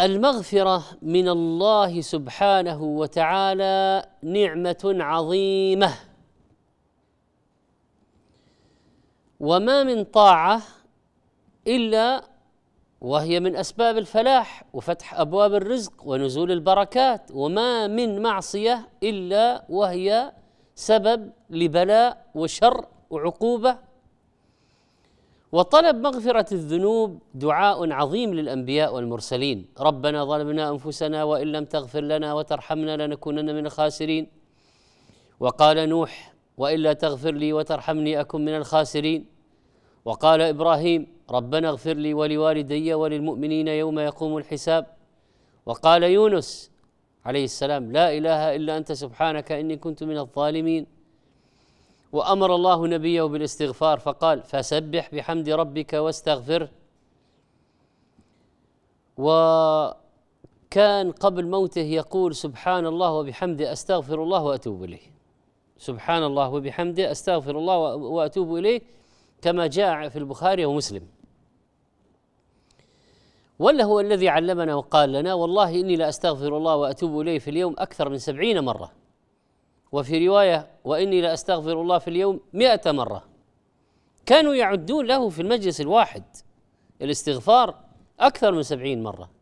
المغفرة من الله سبحانه وتعالى نعمة عظيمة. وما من طاعة إلا وهي من أسباب الفلاح وفتح أبواب الرزق ونزول البركات وما من معصية إلا وهي سبب لبلاء وشر وعقوبة. وطلب مغفرة الذنوب دعاء عظيم للأنبياء والمرسلين. ربنا ظلمنا أنفسنا وإن لم تغفر لنا وترحمنا لنكونن من الخاسرين. وقال نوح والا تغفر لي وترحمني أكن من الخاسرين. وقال إبراهيم ربنا اغفر لي ولوالدي وللمؤمنين يوم يقوم الحساب. وقال يونس عليه السلام لا إله إلا أنت سبحانك إني كنت من الظالمين. وأمر الله نبيه بالاستغفار فقال فسبح بحمد ربك واستغفره وكان قبل موته يقول سبحان الله وبحمده أستغفر الله وأتوب إليه. سبحان الله وبحمده أستغفر الله وأتوب إليه كما جاء في البخاري ومسلم. ولا هو الذي علمنا وقال لنا والله إني لأستغفر الله وأتوب إليه في اليوم أكثر من سبعين مرة. وفي رواية وإني لأستغفر الله في اليوم مئة مرة. كانوا يعدون له في المجلس الواحد. الاستغفار أكثر من سبعين مرة.